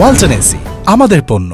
Walton AC আমাদের পণ্য।